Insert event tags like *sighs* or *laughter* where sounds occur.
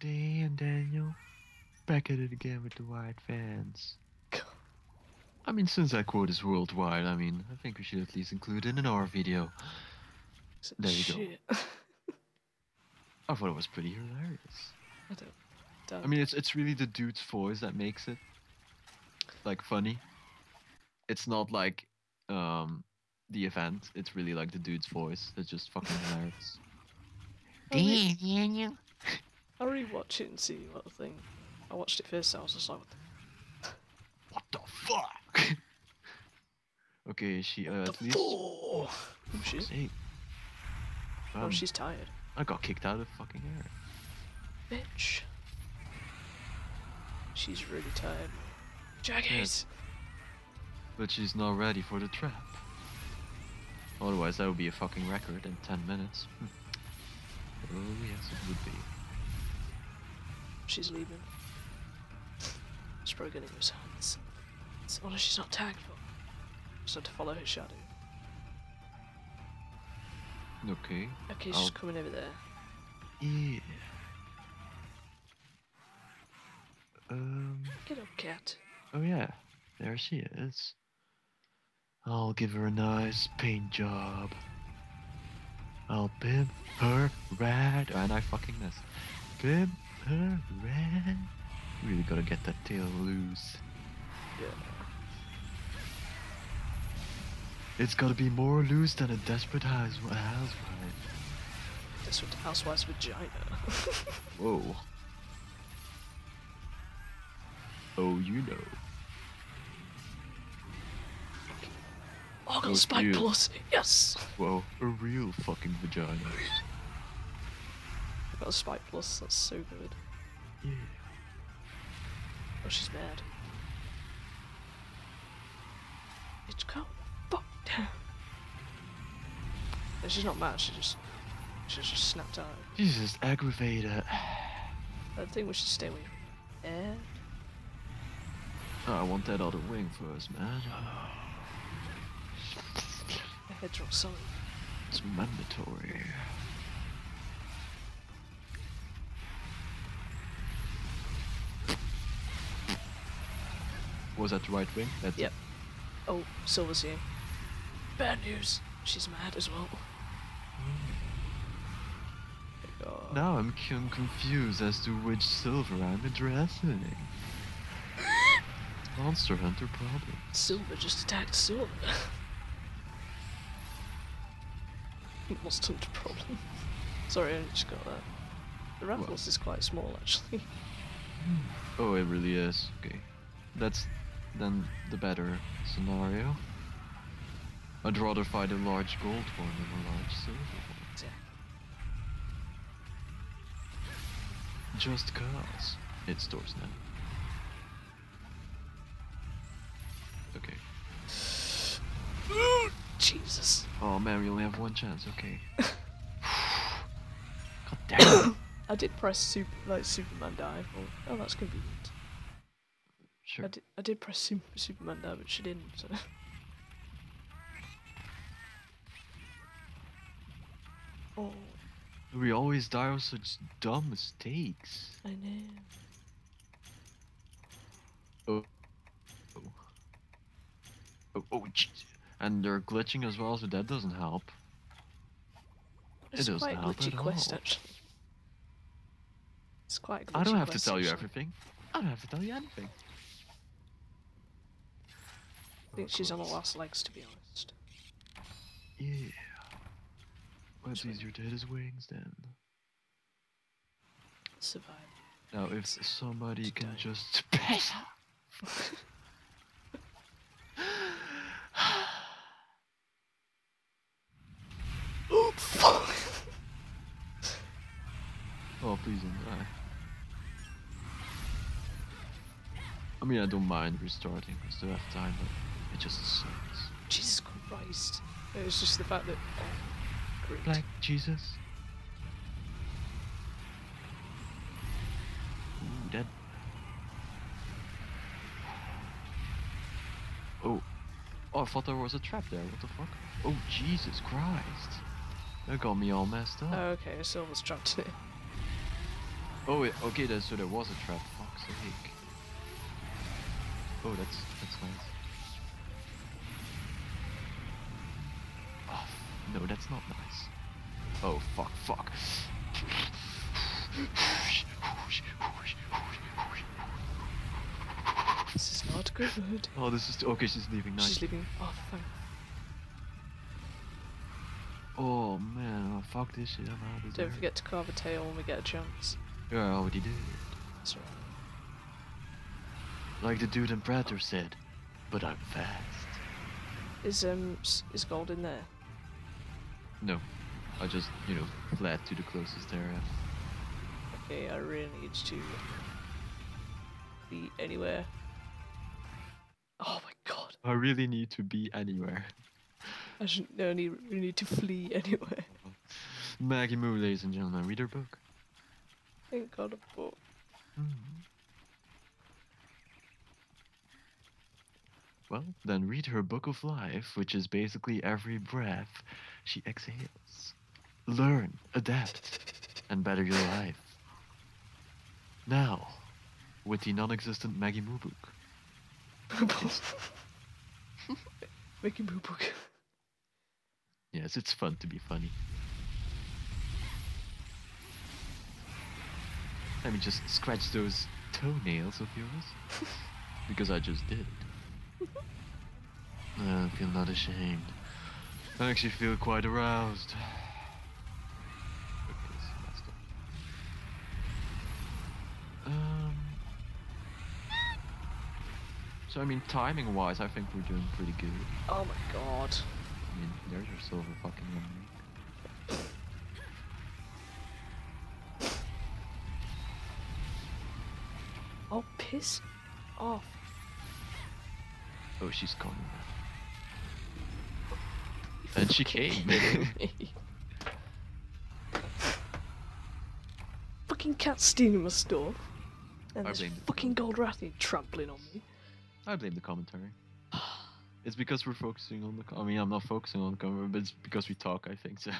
Damn, Daniel. Back at it again with the wide fans. I mean, since that quote is worldwide, I mean, I think we should at least include it in our video. There you go. *laughs* I thought it was pretty hilarious. I don't. don't. I mean, it's it's really the dude's voice that makes it like funny. It's not like um the event. It's really like the dude's voice that's just fucking hilarious. *laughs* I Damn, Daniel. I'll rewatch it and see what I think. I watched it first, I was just like, what *laughs* the What the fuck? *laughs* okay, she uh, the at least. Oh, shit. Say, Oh, um, she's tired. I got kicked out of fucking air. Bitch. She's really tired. Jacket! Yes. But she's not ready for the trap. Otherwise, that would be a fucking record in 10 minutes. Hmm. oh, yes, it would be. She's leaving. She's probably gonna use hands. Oh no, she's not tagged, but just had to follow her shadow. Okay. Okay, she's I'll- coming over there. Yeah. Um. Get up, cat. Oh yeah, there she is. I'll give her a nice paint job. I'll pimp her rad, oh, and I fucking miss. Pimp her red. Really gotta get that tail loose. Yeah. It's gotta be more loose than a desperate house- housewife. What housewife's vagina. *laughs* Whoa. Oh, you know. Oh, I got a spike cute. plus. Yes. Whoa, a real fucking vagina. I got a spike plus. That's so good. Yeah. Oh, she's mad. It's go fuck down. No, she's not mad. She just she just snapped out. She's just aggravated. I think we should stay away from air. Oh, I want that other wing first, man. The head drop solid. It's mandatory. Was that the right wing? That's Yep. Oh, Silver's here. Bad news. She's mad as well. God. Now I'm I'm confused as to which silver I'm addressing. *laughs* Monster Hunter problem. Silver just attacked Silver. *laughs* *laughs* Hunter problem. Sorry, I just got that. The Raffles is quite small actually. *laughs* Oh, it really is. Okay. That's then the better scenario. I'd rather fight a large gold one than a large silver one. Just cause. It stores now. Okay. *gasps* Jesus. Oh man, we only have one chance. Okay. *laughs* God damn. it. I did press super like Superman dive. Oh, oh that's convenient. Sure. I did I did press super, Superman dive, but she didn't. So. *laughs* oh, We always die on such dumb mistakes. I know. Oh. Oh. Oh, oh jeez. And they're glitching as well, so that doesn't help. It's doesn't quite help glitchy at quest all. actually. It's quite glitchy I don't have to tell you actually. everything. I don't have to tell you anything. I think she's on the last legs, to be honest. Yeah. Well, it's easier to hit his wings then. Survive. Now, if somebody can just *laughs* piss *laughs* Oh, please don't die. I mean, I don't mind restarting. I still have time, but it just sucks. Jesus Christ! It was just the fact that. Oh, great. Black Jesus. Ooh, that. Oh. Oh, I thought there was a trap there. What the fuck? Oh, Jesus Christ. That got me all messed up. Oh, okay, Silver's trapped in it. Oh, wait, okay, there, so there was a trap. Fuck's sake. Oh, that's that's nice. Oh, no, that's not nice. Oh, fuck, fuck. This is not good. Oh, this is okay. She's leaving. Nice. She's leaving. Oh, fuck. Oh man, oh, fuck this shit. I'm out of Don't forget to carve a tail when we get a chance. Yeah, I already did. That's right. Like the dude in Predator said, but I'm fast. Is um is gold in there? No, I just you know fled to the closest area. Okay, I really need to be anywhere. Oh my god. I really need to be anywhere. I should no need we need to flee anywhere. Maggie Moo, ladies and gentlemen, read her book. Thank god a book. Mhm. Well, then read her book of life, which is basically every breath she exhales. Learn, adapt, and better your life. Now, with the non existent Maggie Moo book. *laughs* Mickey Boo book. Yes, it's fun to be funny. Let me just scratch those toenails of yours. because I just did. I feel not ashamed. I actually feel quite aroused. Okay, this messed up. Um, so I mean, timing-wise, I think we're doing pretty good. Oh my god. I mean, there's your silver fucking memory. Piss off. Oh, she's coming. And she came. *laughs* fucking cat stealing my stuff. And I this fucking gold ratty trampling on me. I blame the commentary. *sighs* It's because we're focusing on the. I mean, I'm not focusing on the camera, but it's because we talk. I think so.